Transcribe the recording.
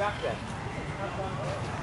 back then.